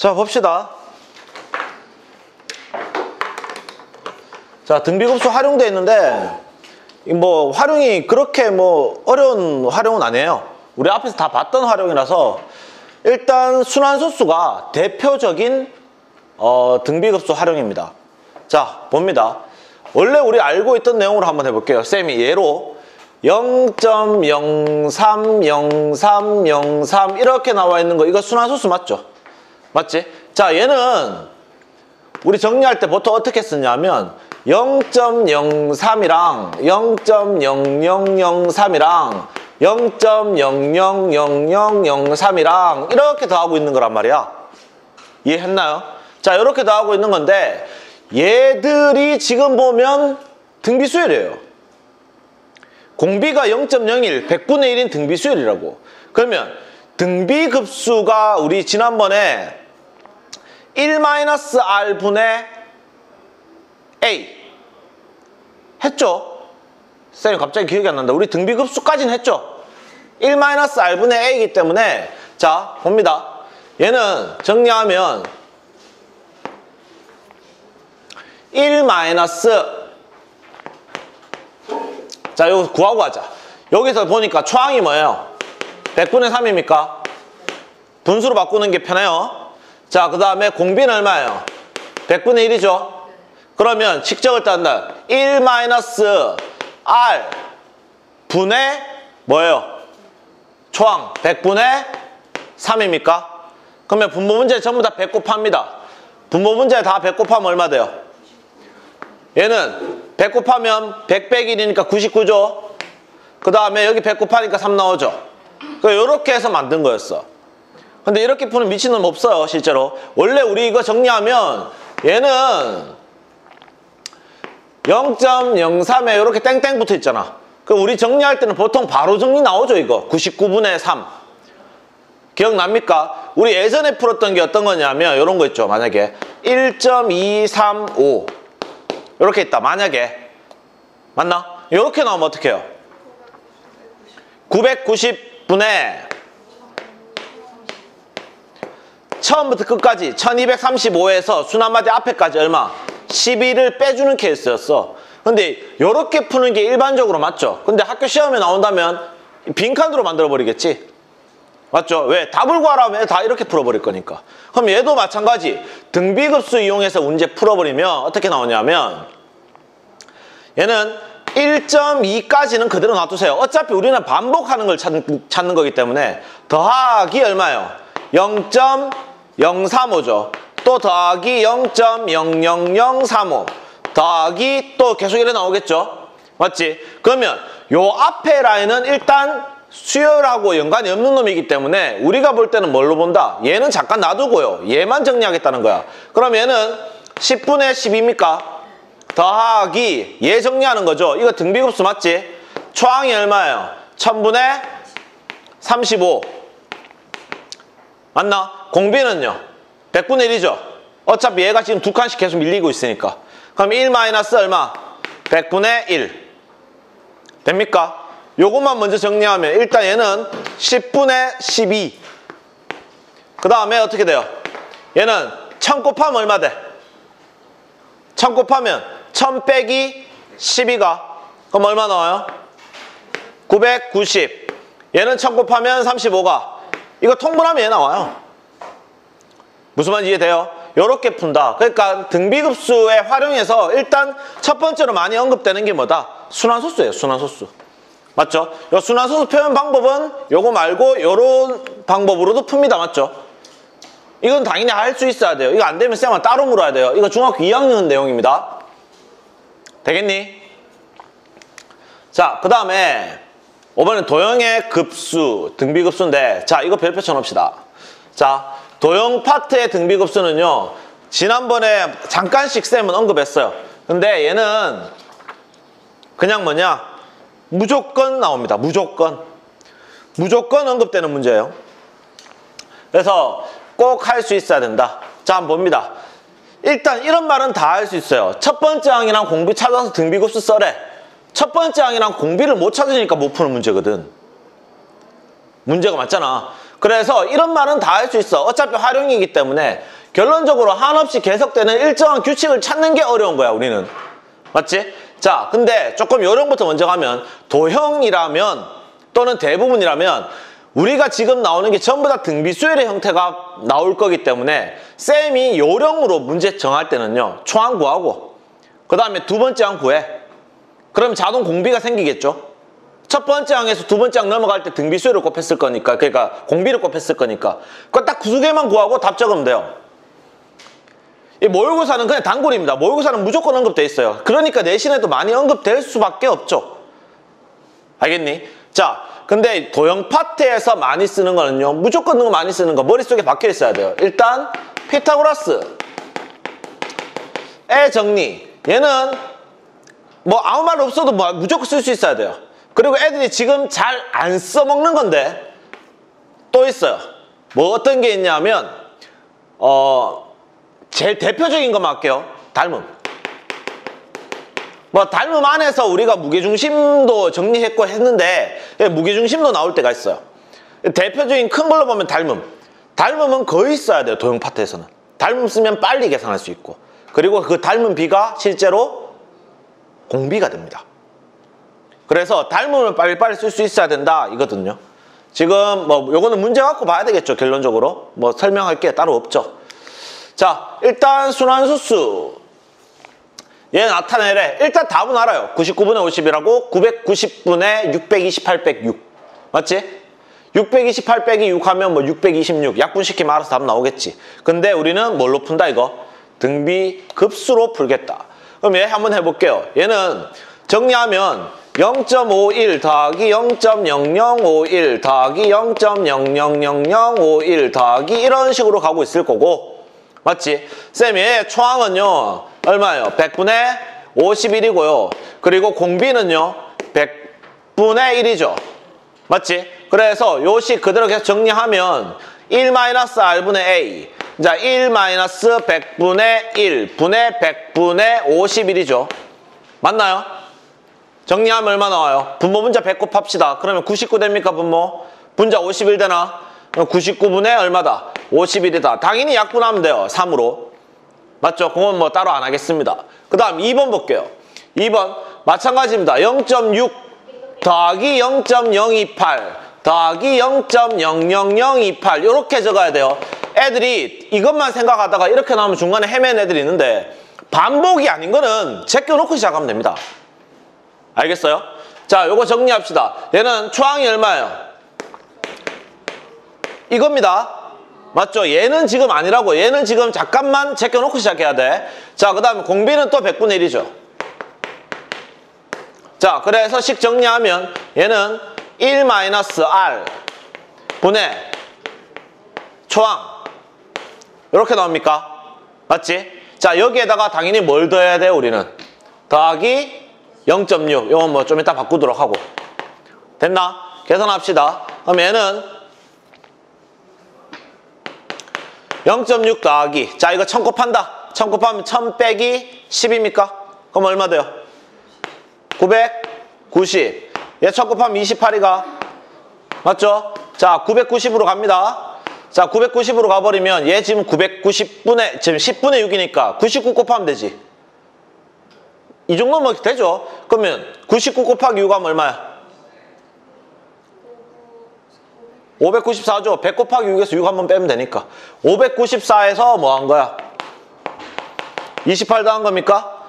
자, 봅시다. 자, 등비급수 활용돼 있는데 뭐 활용이 그렇게 뭐 어려운 활용은 아니에요. 우리 앞에서 다 봤던 활용이라서 일단 순환소수가 대표적인 어, 등비급수 활용입니다. 자, 봅니다. 원래 우리 알고 있던 내용으로 한번 해볼게요. 쌤이 예로 0.030303 이렇게 나와 있는 거 이거 순환소수 맞죠? 맞지? 자, 얘는 우리 정리할 때 보통 어떻게 쓰냐면 0.03이랑 0.0003이랑 0.000003이랑 이렇게 더하고 있는 거란 말이야. 이해했나요? 자, 이렇게 더하고 있는 건데 얘들이 지금 보면 등비수열이에요. 공비가 0.01, 100분의 1인 등비수열이라고. 그러면 등비급수가 우리 지난번에 1-R분의 A 했죠? 쌤이 갑자기 기억이 안 난다. 우리 등비급수까지는 했죠? 1-R분의 A이기 때문에 자 봅니다. 얘는 정리하면 1 자, 이거 구하고 하자. 여기서 보니까 초항이 뭐예요? 100분의 3입니까? 분수로 바꾸는 게 편해요. 자, 그 다음에 공비는 얼마예요? 100분의 1이죠? 그러면 직접을 딴다. 1 R 분의 뭐예요? 초항 100분의 3입니까? 그러면 분모 문제 전부 다 100 곱합니다. 분모 문제 다 100 곱하면 얼마 돼요? 얘는 100 곱하면 100 빼기 1이니까 99죠. 그 다음에 여기 100 곱하니까 3 나오죠. 이렇게 해서 만든 거였어. 근데 이렇게 푸는 미친놈 없어요, 실제로. 원래 우리 이거 정리하면 얘는 0.03에 이렇게 땡땡 붙어 있잖아. 그 우리 정리할 때는 보통 바로 정리 나오죠, 이거. 99분의 3. 기억납니까? 우리 예전에 풀었던 게 어떤 거냐면 이런 거 있죠. 만약에 1.235 이렇게 있다. 만약에 맞나? 이렇게 나오면 어떻게 해요? 990분의 처음부터 끝까지 1235에서 순한마디 앞에까지 얼마? 12를 빼주는 케이스였어. 근데 이렇게 푸는 게 일반적으로 맞죠? 근데 학교 시험에 나온다면 빈칸으로 만들어버리겠지? 맞죠? 왜? 답을 구하라면 다 이렇게 풀어버릴 거니까. 그럼 얘도 마찬가지. 등비급수 이용해서 문제 풀어버리면 어떻게 나오냐면 얘는 1.2까지는 그대로 놔두세요. 어차피 우리는 반복하는 걸 찾는, 찾는 거기 때문에 더하기 얼마예요? 0.035죠. 또 더하기 0.00035 더하기 또 계속 이래 나오겠죠? 맞지? 그러면 요 앞에 라인은 일단 수열하고 연관이 없는 놈이기 때문에 우리가 볼 때는 뭘로 본다? 얘는 잠깐 놔두고요. 얘만 정리하겠다는 거야. 그럼 얘는 10분의 10입니까? 더하기 얘 정리하는 거죠. 이거 등비급수 맞지? 초항이 얼마예요? 1000분의 35 맞나? 공비는요? 100분의 1이죠? 어차피 얘가 지금 두 칸씩 계속 밀리고 있으니까 그럼 1 마이너스 얼마? 100분의 1 됩니까? 요것만 먼저 정리하면 일단 얘는 10분의 12. 그 다음에 어떻게 돼요? 얘는 1000 곱하면 얼마 돼? 1000 곱하면 1000 빼기 12가 그럼 얼마 나와요? 990. 얘는 1000 곱하면 35가 이거 통분하면 얘 나와요. 무슨 말인지 이해돼요? 이렇게 푼다. 그러니까 등비급수에 활용해서 일단 첫 번째로 많이 언급되는 게 뭐다? 순환소수예요. 순환소수. 맞죠? 요 순환소수 표현 방법은 요거 말고 요런 방법으로도 풉니다. 맞죠? 이건 당연히 할 수 있어야 돼요. 이거 안 되면 쌤은 따로 물어야 돼요. 이거 중학교 2학년 내용입니다. 되겠니? 자, 그 다음에 5번은 도형의 급수, 등비급수인데 자, 이거 별표 쳐놓읍시다. 자, 도형 파트의 등비급수는요. 지난번에 잠깐씩 쌤은 언급했어요. 근데 얘는 그냥 뭐냐 무조건 나옵니다. 무조건. 무조건 언급되는 문제예요. 그래서 꼭 할 수 있어야 된다. 자, 한번 봅니다. 일단 이런 말은 다 할 수 있어요. 첫 번째 항이랑 공비 찾아서 등비급수 써래. 첫 번째 항이랑 공비를 못 찾으니까 못 푸는 문제거든. 문제가 맞잖아. 그래서 이런 말은 다 할 수 있어. 어차피 활용이기 때문에 결론적으로 한없이 계속되는 일정한 규칙을 찾는 게 어려운 거야, 우리는. 맞지? 자, 근데 조금 요령부터 먼저 가면 도형이라면 또는 대부분이라면 우리가 지금 나오는 게 전부 다 등비수열의 형태가 나올 거기 때문에 쌤이 요령으로 문제 정할 때는요. 초항 구하고 그 다음에 두 번째 항 구해. 그럼 자동 공비가 생기겠죠. 첫 번째 항에서 두 번째 항 넘어갈 때 등비수열을 곱했을 거니까 그러니까 공비를 곱했을 거니까 그거 딱 두 개만 구하고 답 적으면 돼요. 이 모의고사는 그냥 단골입니다. 모의고사는 무조건 언급돼 있어요. 그러니까 내신에도 많이 언급될 수밖에 없죠. 알겠니? 자, 근데 도형 파트에서 많이 쓰는 거는요. 무조건 너무 많이 쓰는 거 머릿속에 박혀 있어야 돼요. 일단 피타고라스 의 정리 얘는 뭐 아무 말 없어도 뭐 무조건 쓸 수 있어야 돼요. 그리고 애들이 지금 잘 안 써먹는 건데 또 있어요. 뭐 어떤 게 있냐면 어 제일 대표적인 것만 할게요. 닮음. 뭐 닮음 안에서 우리가 무게중심도 정리했고 했는데 예, 무게중심도 나올 때가 있어요. 대표적인 큰 걸로 보면 닮음. 닮음은 거의 써야 돼요. 도형 파트에서는. 닮음 쓰면 빨리 계산할 수 있고 그리고 그 닮은 비가 실제로 공비가 됩니다. 그래서 닮음을 빨리빨리 쓸 수 있어야 된다 이거든요. 지금 뭐 요거는 문제 갖고 봐야 되겠죠. 결론적으로. 뭐 설명할 게 따로 없죠. 자, 일단 순환수수. 얘 나타내래. 일단 답은 알아요. 99분의 50이라고 990분의 628 빼기 6. 맞지? 628 빼기 6 하면 뭐 626. 약분시키면 알아서 답 나오겠지. 근데 우리는 뭘로 푼다 이거? 등비 급수로 풀겠다. 그럼 얘 한번 해볼게요. 얘는 정리하면 0.51 더하기 0.0051 더하기 0.000051 더하기 이런 식으로 가고 있을 거고 맞지? 쌤이 초항은요 얼마예요? 100분의 51이고요 그리고 공비는요 100분의 1이죠 맞지? 그래서 요식 그대로 계속 정리하면 1-r분의 a 자, 1-100분의 1 분의 100분의 51이죠 맞나요? 정리하면 얼마 나와요? 분모 분자 100 곱합시다. 그러면 99 됩니까 분모? 분자 51 되나? 99분의 얼마다? 51이다. 당연히 약분하면 돼요. 3으로. 맞죠? 그건 뭐 따로 안 하겠습니다. 그 다음 2번 볼게요. 2번 마찬가지입니다. 0.6 더하기 0.028 더하기 0.00028 이렇게 적어야 돼요. 애들이 이것만 생각하다가 이렇게 나오면 중간에 헤매는 애들이 있는데 반복이 아닌 거는 제껴놓고 시작하면 됩니다. 알겠어요? 자, 요거 정리합시다. 얘는 초항이 얼마예요? 이겁니다. 맞죠? 얘는 지금 아니라고. 얘는 지금 잠깐만 제껴놓고 시작해야 돼. 자, 그 다음에 공비는 또 100분의 1이죠. 자, 그래서 식 정리하면 얘는 1-R 분의 초항. 이렇게 나옵니까? 맞지? 자, 여기에다가 당연히 뭘 더해야 돼요, 우리는? 더하기 0.6 이건 뭐 좀 이따 바꾸도록 하고 됐나? 계산합시다 그럼 얘는 0.6 더하기 자 이거 1000 곱한다 1000 곱하면 1000 빼기 10입니까? 그럼 얼마 돼요? 990 얘1000 곱하면 28이가 맞죠? 자 990으로 갑니다 자 990으로 가버리면 얘 지금 990분의 지금 10분의 6이니까 99 곱하면 되지 이 정도면 되죠. 그러면 99 곱하기 6하면 얼마야? 594죠. 100 곱하기 6에서 6 한번 빼면 되니까. 594에서 뭐 한 거야? 28 더한 겁니까?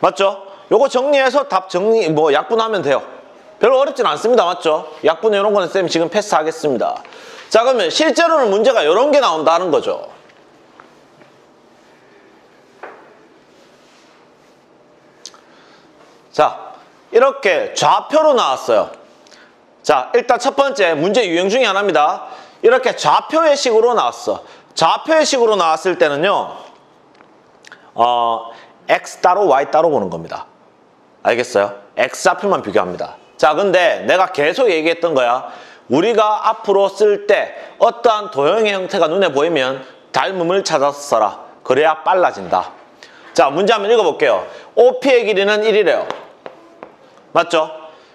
맞죠? 요거 정리해서 답 정리, 뭐 약분하면 돼요. 별로 어렵진 않습니다. 맞죠? 약분 이런 거는 쌤 지금 패스하겠습니다. 자 그러면 실제로는 문제가 이런 게 나온다는 거죠. 자, 이렇게 좌표로 나왔어요. 자, 일단 첫 번째 문제 유형 중에 하나입니다. 이렇게 좌표의 식으로 나왔어. 좌표의 식으로 나왔을 때는요. 어, x 따로 y 따로 보는 겁니다. 알겠어요? x 좌표만 비교합니다. 자, 근데 내가 계속 얘기했던 거야. 우리가 앞으로 쓸 때 어떠한 도형의 형태가 눈에 보이면 닮음을 찾아서 써라. 그래야 빨라진다. 자, 문제 한번 읽어볼게요. OP의 길이는 1이래요. 맞죠?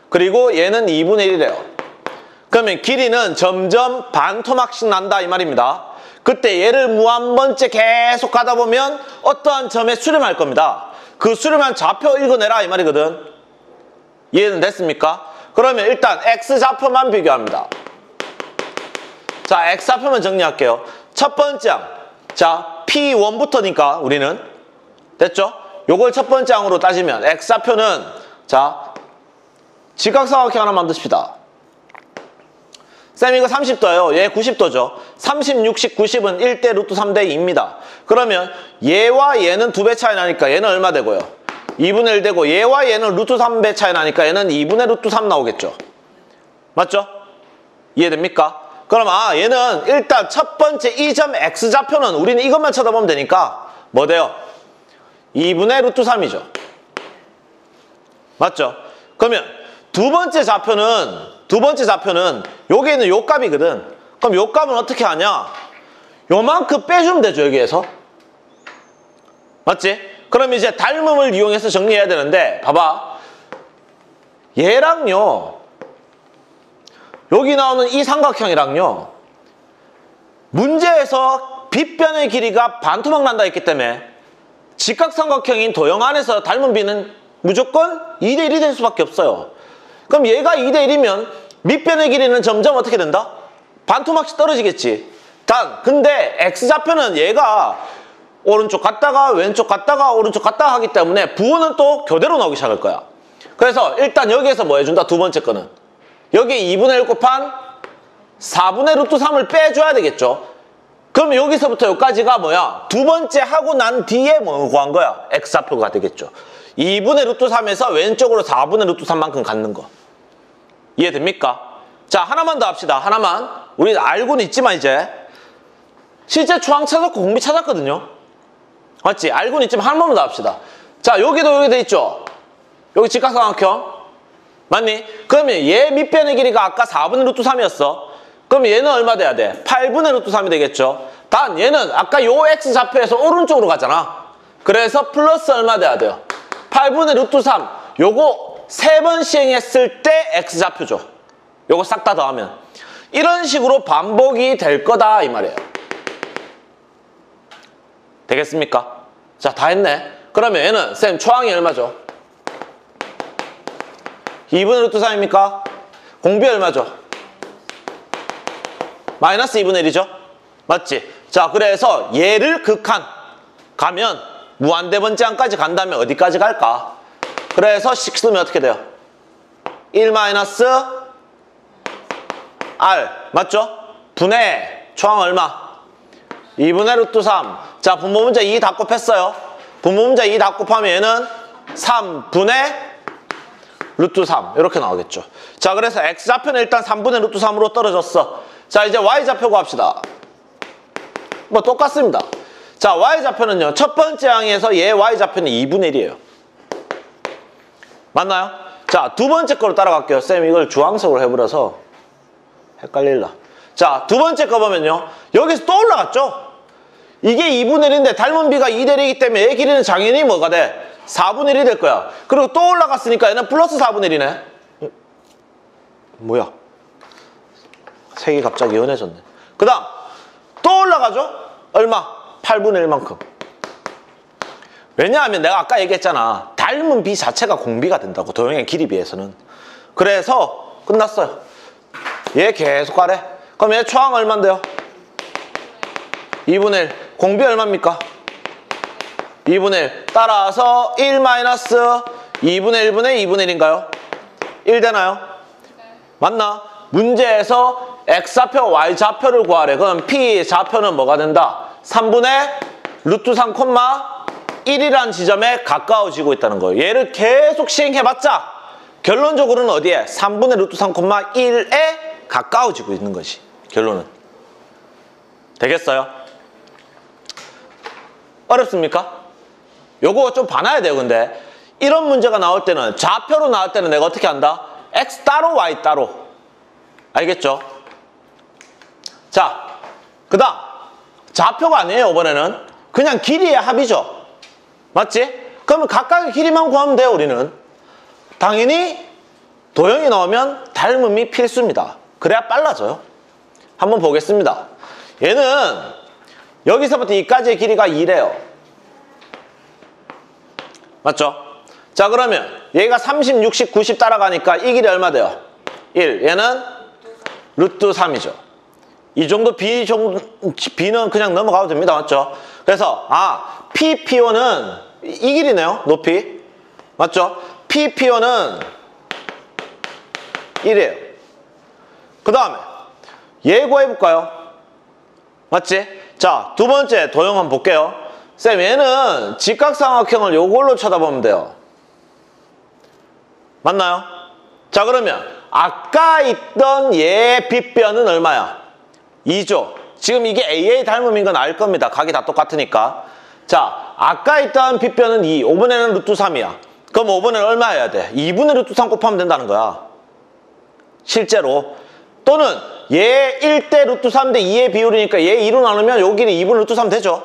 그리고 얘는 2분의 1이래요. 그러면 길이는 점점 반토막씩 난다 이 말입니다. 그때 얘를 무한 번째 계속 가다 보면 어떠한 점에 수렴할 겁니다. 그 수렴한 좌표 읽어내라 이 말이거든. 이해는 됐습니까? 그러면 일단 X좌표만 비교합니다. 자, X좌표만 정리할게요. 첫 번째 항. 자, P1부터니까 우리는 됐죠? 요걸 첫 번째 항으로 따지면 X좌표는 자, 직각삼각형 하나 만드십시다. 쌤 이거 30도예요. 얘 90도죠. 30, 60, 90은 1대 루트 3대 2입니다. 그러면 얘와 얘는 두 배 차이 나니까 얘는 얼마 되고요? 2분의 1 되고 얘와 얘는 루트 3배 차이 나니까 얘는 2분의 루트 3 나오겠죠. 맞죠? 이해됩니까? 그럼 아 얘는 일단 첫 번째 이점 x좌표는 우리는 이것만 쳐다보면 되니까 뭐 돼요? 2분의 루트 3이죠. 맞죠? 그러면 두 번째 좌표는 두 번째 좌표는 여기 있는 요 값이거든. 그럼 요 값은 어떻게 하냐? 요만큼 빼주면 되죠, 여기에서. 맞지? 그럼 이제 닮음을 이용해서 정리해야 되는데 봐봐. 얘랑요. 여기 나오는 이 삼각형이랑요. 문제에서 빗변의 길이가 반토막 난다 했기 때문에 직각삼각형인 도형 안에서 닮은 비는 무조건 2대1이 될 수밖에 없어요. 그럼 얘가 2대1이면 밑변의 길이는 점점 어떻게 된다? 반토막씩 떨어지겠지. 단, 근데 X좌표는 얘가 오른쪽 갔다가 왼쪽 갔다가 오른쪽 갔다가 하기 때문에 부호는 또 교대로 나오기 시작할 거야. 그래서 일단 여기에서 뭐 해준다? 두 번째 거는. 여기 2분의 1 곱한 4분의 루트 3을 빼줘야 되겠죠. 그럼 여기서부터 여기까지가 뭐야? 두 번째 하고 난 뒤에 뭐 구한 거야? X좌표가 되겠죠. 2분의 루트 3에서 왼쪽으로 4분의 루트 3만큼 갖는 거. 이해됩니까? 자, 하나만 더 합시다. 하나만. 우리 알고는 있지만 이제. 실제 추앙 찾았고 공비 찾았거든요. 맞지? 알고는 있지만 한 번만 더 합시다. 자, 여기도 여기 돼 있죠? 여기 직각삼각형. 맞니? 그러면 얘 밑변의 길이가 아까 4분의 루트 3이었어. 그럼 얘는 얼마 돼야 돼? 8분의 루트 3이 되겠죠? 단 얘는 아까 요 X좌표에서 오른쪽으로 가잖아. 그래서 플러스 얼마 돼야 돼요? 8분의 루트 3. 요거 세 번 시행했을 때 X좌표죠. 요거 싹 다 더하면. 이런 식으로 반복이 될 거다 이 말이에요. 되겠습니까? 자, 다 했네. 그러면 얘는 쌤 초항이 얼마죠? 2분의 루트 3입니까? 공비 얼마죠? 마이너스 2분의 1이죠? 맞지? 자, 그래서 얘를 극한 가면 무한대 번째항까지 간다면 어디까지 갈까? 그래서 6 쓰면 어떻게 돼요? 1 마이너스 R 맞죠? 분의 초항 얼마? 2분의 루트 3. 자, 분모 문제 2 다 곱했어요. 분모 문제 2 다 곱하면 얘는 3분의 루트 3 이렇게 나오겠죠. 자, 그래서 X좌표는 일단 3분의 루트 3으로 떨어졌어. 자, 이제 Y좌표 구합시다. 뭐 똑같습니다. 자, Y좌표는요. 첫 번째 항에서 얘 Y좌표는 2분의 1이에요. 맞나요? 자, 두 번째 거로 따라갈게요. 쌤 이걸 주황색으로 해버려서 헷갈릴라. 자, 두 번째 거 보면요. 여기서 또 올라갔죠? 이게 2분의 1인데 닮은 비가 2대 1이기 때문에 얘 길이는 당연히 뭐가 돼? 4분의 1이 될 거야. 그리고 또 올라갔으니까 얘는 플러스 4분의 1이네. 뭐야? 색이 갑자기 연해졌네. 그 다음 또 올라가죠? 얼마? 8분의 1만큼. 왜냐하면 내가 아까 얘기했잖아. 닮은 비 자체가 공비가 된다고. 도형의 길이 비해서는. 그래서 끝났어요. 얘 계속 가래. 그럼 얘 초항 얼만데요? 2분의 1. 공비 얼마입니까? 2분의 1. 따라서 1 마이너스 2분의 1분의 2분의 1인가요? 1 되나요? 맞나? 문제에서 X좌표, Y좌표를 구하래. 그럼 P좌표는 뭐가 된다? 3분의 루트 3 콤마 1이라는 지점에 가까워지고 있다는 거예요. 얘를 계속 시행해봤자 결론적으로는 어디에? 3분의 루트 3 콤마 1에 가까워지고 있는 것이 결론은. 되겠어요? 어렵습니까? 요거 좀 봐놔야 돼요, 근데. 이런 문제가 나올 때는 좌표로 나올 때는 내가 어떻게 한다? X 따로 Y 따로. 알겠죠? 자, 그 다음 좌표가 아니에요, 이번에는. 그냥 길이의 합이죠. 맞지? 그러면 각각의 길이만 구하면 돼요, 우리는. 당연히 도형이 나오면 닮음이 필수입니다. 그래야 빨라져요. 한번 보겠습니다. 얘는 여기서부터 이까지의 길이가 2래요. 맞죠? 자 그러면 얘가 30, 60, 90 따라가니까 이 길이 얼마 돼요? 1. 얘는 루트 3이죠. 이 정도 B 정도 B는 그냥 넘어가도 됩니다. 맞죠? 그래서 아 PPO는 이 길이네요. 높이. 맞죠? PPO는 1이에요. 그 다음에 예고해 볼까요? 맞지? 자, 두 번째 도형 한번 볼게요. 쌤, 얘는 직각삼각형을 요걸로 쳐다보면 돼요. 맞나요? 자, 그러면 아까 있던 얘 빗변은 얼마야? 2죠. 지금 이게 AA 닮음인 건 알 겁니다. 각이 다 똑같으니까. 자, 아까 있던 빗변은 2, 5분의 는 루트 3이야. 그럼 5분의 얼마 해야 돼? 2분의 루트 3 곱하면 된다는 거야. 실제로. 또는 얘 1대 루트 3 대 2의 비율이니까 얘 2로 나누면 요 길이 2분 루트 3 되죠.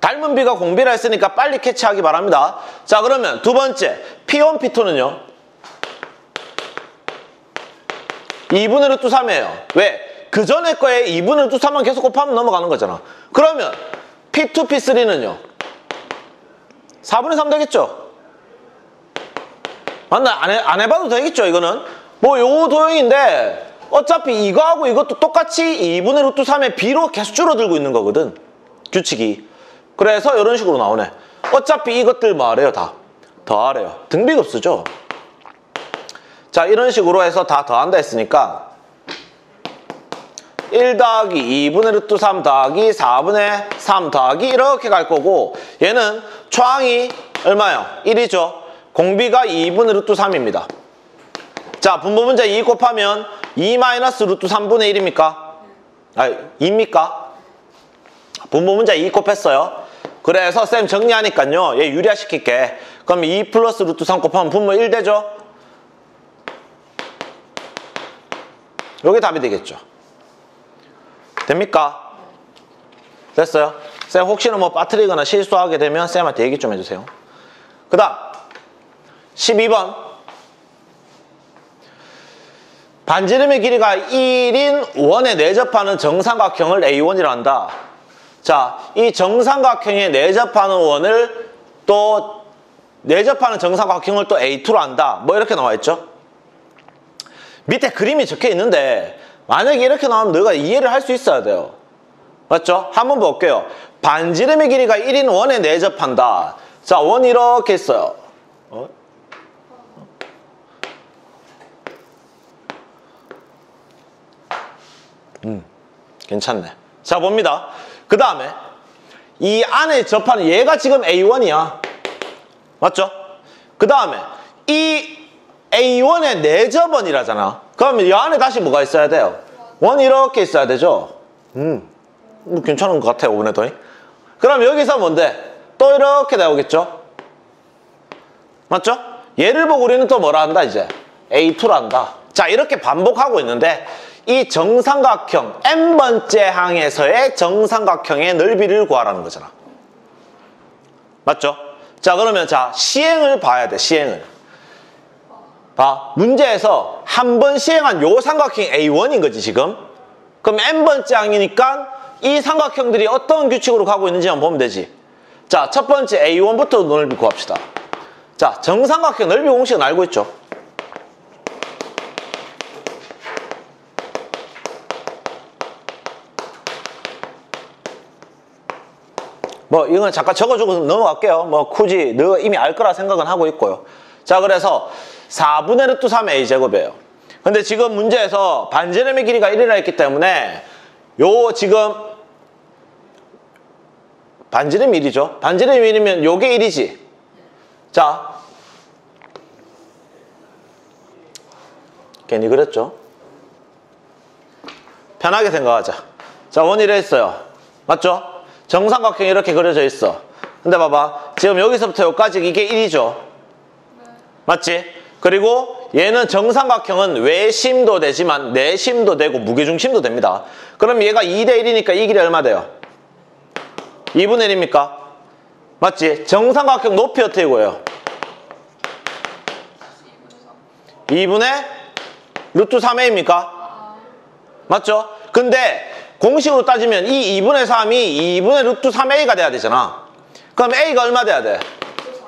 닮은 비가 공비라 했으니까 빨리 캐치하기 바랍니다. 자 그러면 두 번째 P1, P2는요. 2분의 루트 3이에요. 왜? 그 전에 거에 2분의 루트 3만 계속 곱하면 넘어가는 거잖아. 그러면 P2, P3는요. 4분의 3 되겠죠? 맞나? 안, 해, 안 해봐도 되겠죠, 이거는? 뭐, 요 도형인데, 어차피 이거하고 이것도 똑같이 2분의 루트 3의 B로 계속 줄어들고 있는 거거든. 규칙이. 그래서 이런 식으로 나오네. 어차피 이것들 뭐하래요, 다? 더하래요. 등비급수죠. 자, 이런 식으로 해서 다 더한다 했으니까 1 더하기 2분의 루트 3 더하기 4분의 3 더하기 이렇게 갈 거고 얘는 초항이 얼마요? 1이죠. 공비가 2분의 루트 3입니다. 자, 분모 문제 2 곱하면 2 마이너스 루트 3분의 1입니까? 아, 2입니까? 분모 문제 2 곱했어요. 그래서 쌤 정리하니까요. 얘 유리화시킬게. 그럼 2 플러스 루트 3 곱하면 분모 1 되죠? 요게 답이 되겠죠. 됩니까? 됐어요? 쌤 혹시나 뭐 빠뜨리거나 실수하게 되면 쌤한테 얘기 좀 해주세요. 그 다음 12번 반지름의 길이가 1인 원에 내접하는 정삼각형을 A1이라 한다. 자, 이 정삼각형에 내접하는 원을 또 내접하는 정삼각형을 또 A2로 한다. 뭐 이렇게 나와 있죠? 밑에 그림이 적혀 있는데 만약에 이렇게 나오면 너가 이해를 할 수 있어야 돼요. 맞죠? 한번 볼게요. 반지름의 길이가 1인 원에 내접한다. 자, 원 이렇게 있어요. 어? 음, 괜찮네. 자, 봅니다. 그 다음에 이 안에 접하는 얘가 지금 A1이야. 맞죠? 그 다음에 이 A1의 내접원이라잖아. 그러면 이 안에 다시 뭐가 있어야 돼요? 원 이렇게 있어야 되죠? 음, 뭐 괜찮은 것 같아요, 5분의 더니. 그럼 여기서 뭔데? 또 이렇게 나오겠죠? 맞죠? 얘를 보고 우리는 또 뭐라 한다, 이제? A2라 한다. 자, 이렇게 반복하고 있는데 이 정삼각형, n번째 항에서의 정삼각형의 넓이를 구하라는 거잖아. 맞죠? 자, 그러면 자, 시행을 봐야 돼, 시행을. 봐. 문제에서 한 번 시행한 요 삼각형이 A1인 거지, 지금. 그럼 n번째 항이니까 이 삼각형들이 어떤 규칙으로 가고 있는지 한번 보면 되지. 자, 첫 번째 A1부터 넓이 구합시다. 자, 정삼각형 넓이 공식은 알고 있죠? 뭐 이건 잠깐 적어주고 넘어갈게요. 뭐 굳이 너 이미 알 거라 생각은 하고 있고요. 자 그래서 4분의 루트 3 a제곱이에요. 근데 지금 문제에서 반지름의 길이가 1이라 했기 때문에 요 지금 반지름 1이죠. 반지름 1이면 요게 1이지. 자 괜히 그랬죠. 편하게 생각하자. 자 원이라 했어요. 맞죠? 정삼각형이 이렇게 그려져 있어. 근데 봐봐. 지금 여기서부터 여기까지 이게 1이죠. 맞지? 그리고 얘는 정삼각형은 외심도 되지만 내심도 되고 무게중심도 됩니다. 그럼 얘가 2대 1이니까 이 길이 얼마 돼요? 2분의 1입니까? 맞지? 정삼각형 높이 어떻게 구해요? 2분의 루트 3a입니까? 맞죠? 근데 공식으로 따지면 이 2분의 3이 2분의 루트 3a가 돼야 되잖아. 그럼 a가 얼마 돼야 돼?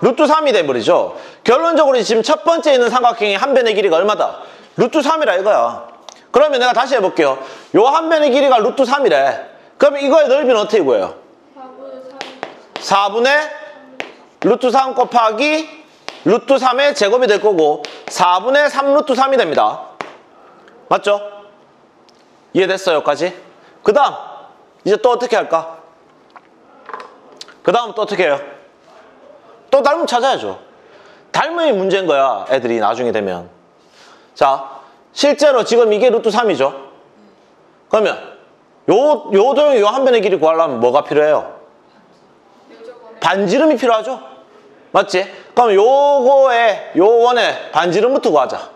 루트 3이 돼버리죠. 결론적으로 지금 첫 번째 있는 삼각형의 한 변의 길이가 얼마다? 루트 3이라 이거야. 그러면 내가 다시 해볼게요. 요 한 변의 길이가 루트 3이래. 그러면 이거의 넓이는 어떻게 구해요? 4분의 3 4분의 루트 3 곱하기 루트 3의 제곱이 될 거고 4분의 3 루트 3이 됩니다. 맞죠? 이해됐어요, 여기까지? 그 다음 이제 또 어떻게 할까? 그 다음 또 어떻게 해요? 또 닮음 찾아야죠. 닮음이 문제인 거야, 애들이 나중에 되면. 자, 실제로 지금 이게 루트 3이죠? 그러면 요, 요 도형 요한 변의 길이 구하려면 뭐가 필요해요? 반지름이 필요하죠? 맞지? 그럼 요거에 요 원에 반지름부터 구하자.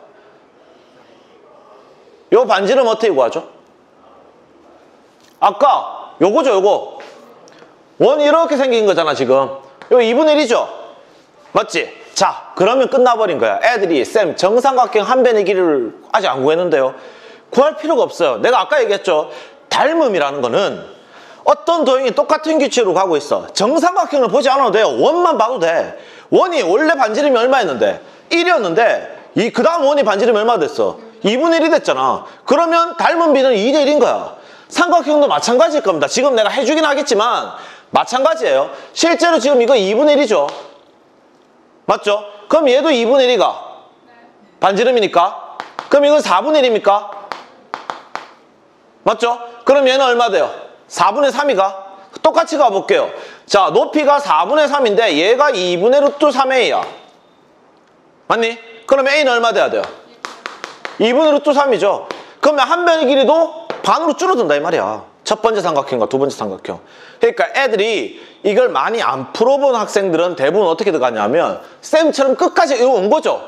요 반지름 어떻게 구하죠? 아까 요거죠 요거. 원이 이렇게 생긴 거잖아 지금. 요 2분의 1이죠? 맞지? 자 그러면 끝나버린 거야. 애들이 쌤 정삼각형 한 변의 길이를 아직 안 구했는데요. 구할 필요가 없어요. 내가 아까 얘기했죠. 닮음이라는 거는 어떤 도형이 똑같은 규칙으로 가고 있어. 정삼각형을 보지 않아도 돼요 원만 봐도 돼. 원이 원래 반지름이 얼마였는데? 1이었는데 이 그 다음 원이 반지름이 얼마 됐어? 2분의 1이 됐잖아. 그러면 닮은 비는 2대 1인 거야 삼각형도 마찬가지일 겁니다 지금 내가 해주긴 하겠지만 마찬가지예요 실제로 지금 이거 2분의 1이죠 맞죠? 그럼 얘도 2분의 1이가 반지름이니까 그럼 이건 4분의 1입니까? 맞죠? 그럼 얘는 얼마 돼요? 4분의 3이가? 똑같이 가볼게요. 자, 높이가 4분의 3인데 얘가 2분의 루트 3a야. 맞니? 그러면 a는 얼마 돼야 돼요? 2분의 루트 3이죠. 그러면 한 변의 길이도 반으로 줄어든다 이 말이야. 첫 번째 삼각형과 두 번째 삼각형. 그러니까 애들이 이걸 많이 안 풀어본 학생들은 대부분 어떻게 들어가냐면 쌤처럼 끝까지 온 거죠.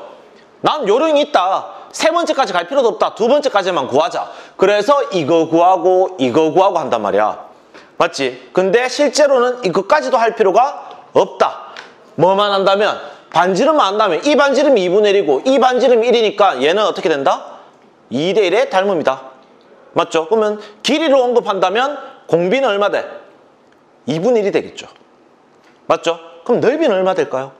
난 요령이 있다. 세 번째까지 갈 필요도 없다. 두 번째까지만 구하자. 그래서 이거 구하고 이거 구하고 한단 말이야. 맞지? 근데 실제로는 이것까지도 할 필요가 없다. 뭐만 한다면 반지름만 한다면 이 반지름이 2분의 1이고 이 반지름이 1이니까 얘는 어떻게 된다? 2대 1의 닮음이다. 맞죠? 그러면 길이로 언급한다면 공비는 얼마 돼? 2분의 1이 되겠죠. 맞죠? 그럼 넓이는 얼마 될까요?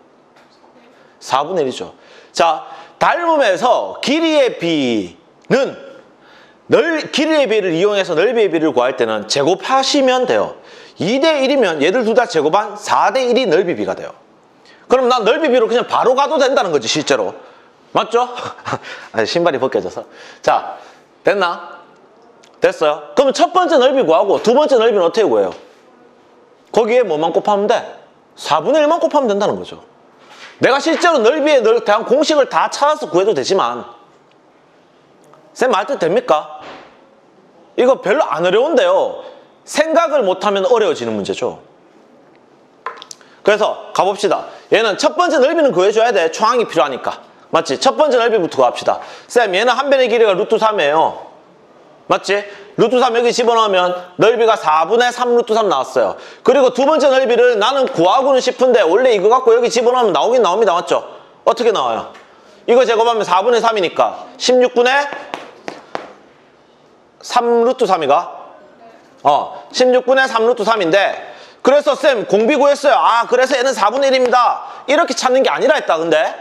4분의 1이죠. 자, 닮음에서 길이의 비는 넓, 길이의 비를 이용해서 넓이의 비를 구할 때는 제곱하시면 돼요. 2대 1이면 얘들 둘 다 제곱한 4대 1이 넓이 비가 돼요. 그럼 난 넓이 비로 그냥 바로 가도 된다는 거지, 실제로. 맞죠? 신발이 벗겨져서. 자, 됐나? 됐어요? 그러면 첫 번째 넓이 구하고 두 번째 넓이는 어떻게 구해요? 거기에 뭐만 곱하면 돼? 4분의 1만 곱하면 된다는 거죠. 내가 실제로 넓이에 대한 공식을 다 찾아서 구해도 되지만 쌤말뜻 됩니까? 이거 별로 안 어려운데요. 생각을 못하면 어려워지는 문제죠. 그래서 가봅시다. 얘는 첫 번째 넓이는 구해줘야 돼. 초항이 필요하니까. 맞지? 첫 번째 넓이부터 구합시다. 쌤 얘는 한 변의 길이가 루트 3이에요. 맞지? 루트 3 여기 집어넣으면 넓이가 4분의 3 루트 3 나왔어요. 그리고 두 번째 넓이를 나는 구하고는 싶은데 원래 이거 갖고 여기 집어넣으면 나오긴 나옵니다. 맞죠? 어떻게 나와요? 이거 제곱하면 4분의 3이니까 16분의 3 루트 3이가? 어, 16분의 3 루트 3인데 그래서 쌤 공비 구했어요. 아 그래서 얘는 4분의 1입니다. 이렇게 찾는 게 아니라 했다 근데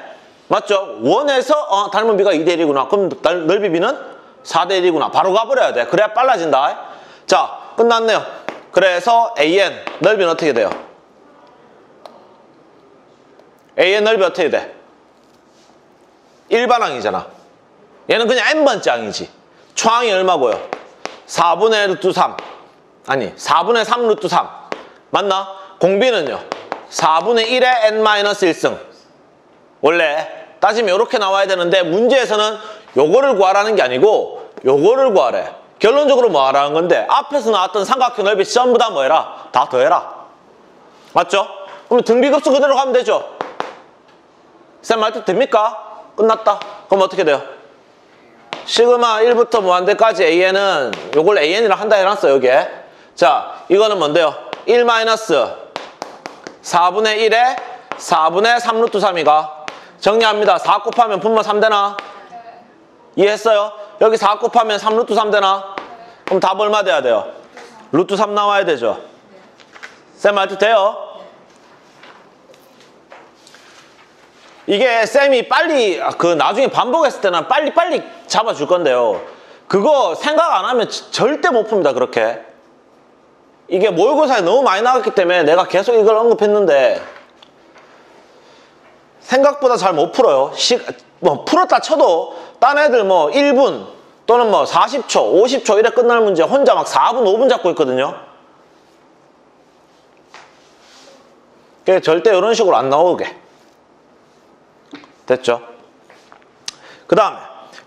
맞죠? 원에서 어, 닮은 비가 2대 1이구나. 그럼 넓이 비는 4대 1이구나. 바로 가버려야 돼. 그래야 빨라진다. 자, 끝났네요. 그래서 AN 넓이는 어떻게 돼요? AN 넓이 어떻게 돼? 일반항이잖아. 얘는 그냥 n번째 항이지. 초항이 얼마고요? 4분의 루트 3. 아니, 4분의 3 루트 3. 맞나? 공비는요? 4분의 1의 n-1승. 원래 따지면 이렇게 나와야 되는데 문제에서는 요거를 구하라는 게 아니고 요거를 구하래. 결론적으로 뭐 하라는 건데 앞에서 나왔던 삼각형 넓이 전부 다 뭐해라? 다 더해라. 맞죠? 그러면 등비급수 그대로 가면 되죠. 쌤 말뜻 됩니까? 끝났다. 그럼 어떻게 돼요? 시그마 1부터 무한대까지 AN은 요걸 AN이라 한다 해놨어 여기에. 자 이거는 뭔데요? 1 마이너스 4분의 1에 4분의 3루트 3이가 정리합니다. 4 곱하면 분모 3 되나? 이해했어요? 여기 4 곱하면 3 루트 3 되나? 그럼 답 얼마 돼야 돼요? 루트 3 나와야 되죠? 쌤말뜻 돼요? 이게 쌤이 빨리 그 나중에 반복했을 때는 빨리빨리 잡아줄 건데요. 그거 생각 안 하면 지- 절대 못 풉니다. 그렇게. 이게 모의고사에 너무 많이 나왔기 때문에 내가 계속 이걸 언급했는데 생각보다 잘 못 풀어요. 시, 뭐 풀었다 쳐도 딴 애들 뭐 1분 또는 뭐 40초, 50초 이래 끝날 문제 혼자 막 4분, 5분 잡고 있거든요. 그게 절대 이런 식으로 안 나오게. 됐죠? 그 다음에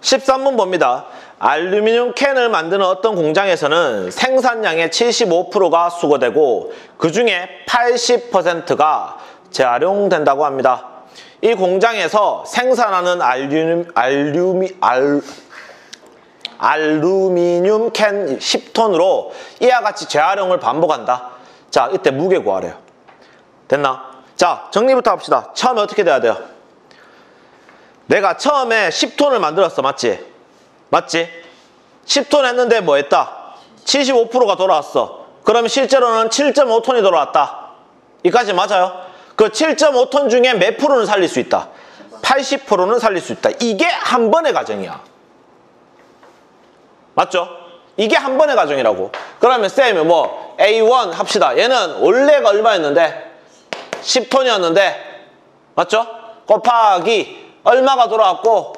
13번 봅니다. 알루미늄 캔을 만드는 어떤 공장에서는 생산량의 75%가 수거되고 그 중에 80%가 재활용된다고 합니다. 이 공장에서 생산하는 알루미늄, 알루미, 알, 알루미늄 캔 10톤으로 이와 같이 재활용을 반복한다. 자, 이때 무게 구하래요. 됐나? 자, 정리부터 합시다. 처음에 어떻게 돼야 돼요? 내가 처음에 10톤을 만들었어. 맞지? 맞지? 10톤 했는데 뭐 했다? 75%가 돌아왔어. 그러면 실제로는 7.5톤이 돌아왔다. 이까지 맞아요? 그 7.5톤 중에 몇 프로는 살릴 수 있다? 80%는 살릴 수 있다. 이게 한 번의 과정이야. 맞죠? 이게 한 번의 과정이라고. 그러면 쌤이 뭐 A1 합시다. 얘는 원래가 얼마였는데? 10톤이었는데 맞죠? 곱하기 얼마가 돌아왔고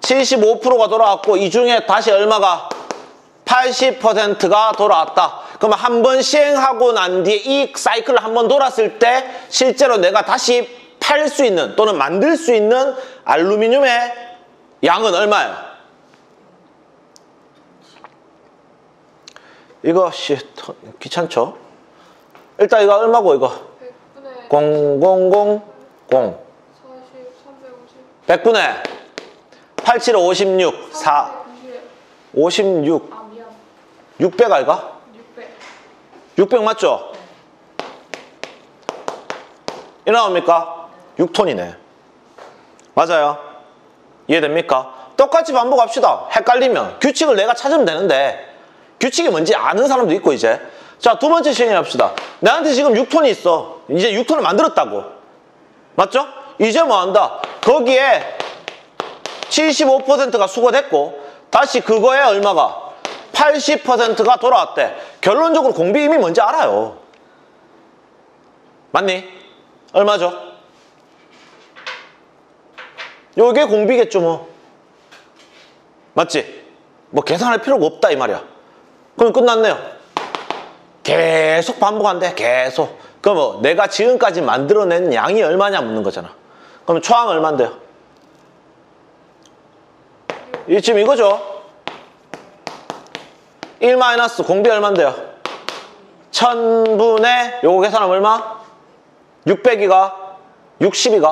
75%가 돌아왔고 이 중에 다시 얼마가 80%가 돌아왔다. 그러면 한번 시행하고 난 뒤에 이 사이클을 한 번 돌았을 때 실제로 내가 다시 팔 수 있는 또는 만들 수 있는 알루미늄의 양은 얼마예요? 이거 씨 터- 귀찮죠? 일단 이거 얼마고 이거 100분의 0000 40, 350 100분의 87, 56, 4, 56, 아 미안 600 알가? 600 600 맞죠? 이 나옵니까? 6톤이네. 맞아요. 이해됩니까? 똑같이 반복합시다. 헷갈리면. 규칙을 내가 찾으면 되는데 규칙이 뭔지 아는 사람도 있고 이제. 자, 두 번째 시행해 합시다. 나한테 지금 6톤이 있어. 이제 6톤을 만들었다고. 맞죠? 이제 뭐 한다? 거기에 75%가 수거됐고 다시 그거에 얼마가 80%가 돌아왔대. 결론적으로 공비 이미 뭔지 알아요. 맞니? 얼마죠? 요게 공비겠죠 뭐. 맞지? 뭐 계산할 필요가 없다 이 말이야. 그럼 끝났네요. 계속 반복한대 계속. 그럼 뭐 내가 지금까지 만들어낸 양이 얼마냐 묻는 거잖아. 그럼 초항 얼만데요? 이 지금 이거죠? 1 마이너스 공비 얼만데요? 1000분의 요거 계산하면 얼마? 600이가 60이가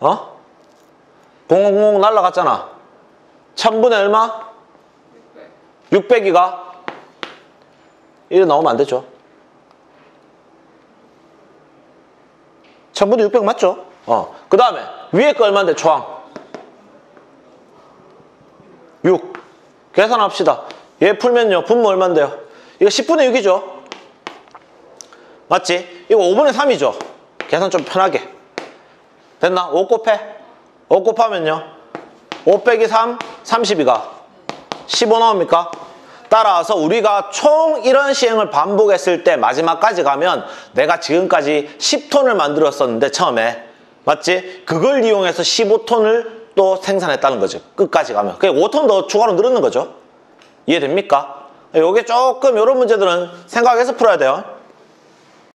어? 000 날라갔잖아 1000분의 얼마? 600이가 이래 나오면 안 되죠 1000분의 600 맞죠? 어. 그 다음에 위에 거 얼마인데 초항 6 계산합시다. 얘 풀면요. 분모 얼마인데요? 이거 10분의 6이죠? 맞지? 이거 5분의 3이죠? 계산 좀 편하게. 됐나? 5 곱해? 5 곱하면요. 5 빼기 3 32가 15 나옵니까? 따라서 우리가 총 이런 시행을 반복했을 때 마지막까지 가면 내가 지금까지 10톤을 만들었었는데 처음에. 맞지? 그걸 이용해서 15톤을 또 생산했다는 거죠. 끝까지 가면. 그게 5톤 더 추가로 늘었는 거죠. 이해됩니까? 요게 조금 이런 문제들은 생각해서 풀어야 돼요.